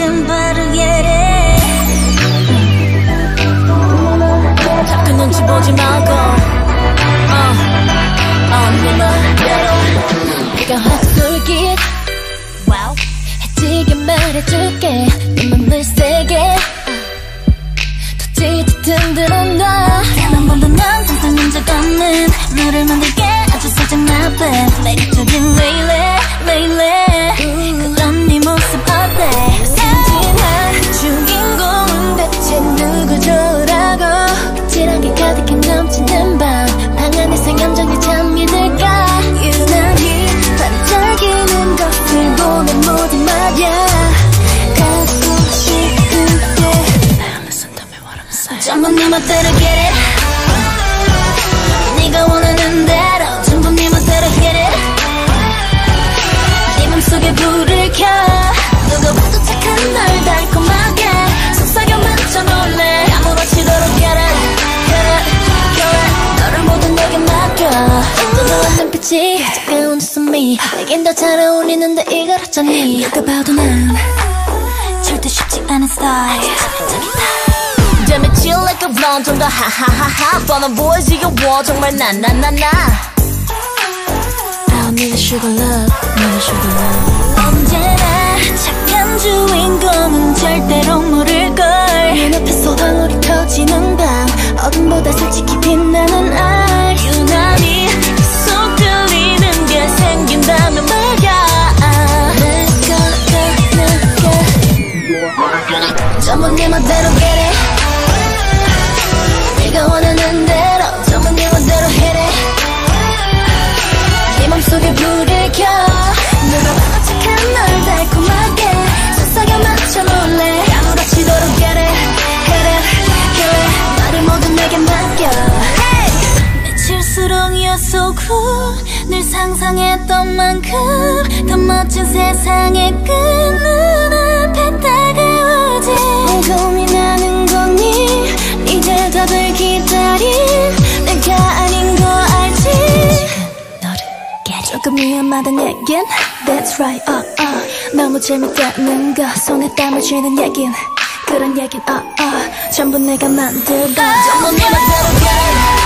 but again 네 멋대로 get it. 네가 원하는 대로 전부 네 멋대로 hit it. 네 맘속에 불을 켜 누가 봐도 착한 널 달콤하게. 속삭여 맞춰 놀래. 아무렇지도록 get it get it get it 너를 모두 내게 맡겨. 뜨거운 눈빛이 차가운 웃음이 내겐 더 잘 어울리는데 이걸 어쩌니? 누가 봐도 난 절대 쉽지 않은 스타일 a blonde 좀더 하하하하 뻔한 이겨워 정말 나나나나 I don't need a sugar love, need a sugar love 언제나 속에 불을 켜 누가 봐도 착한 널 달콤하게. 속삭여 맞춰 놀래. 아무렇지도록 get it hit it kill it 나를 모두 내게 맡겨. 미칠수록 you're so cool 늘 상상했던 만큼 더 멋진 세상의 끝눈 위험하단 얘긴 That's right uh, uh. 너무 재밌다는 거 손에 땀을 쥐는 얘긴 그런 얘긴 uh, uh. 전부 내가 만들어 전부 네 맘대로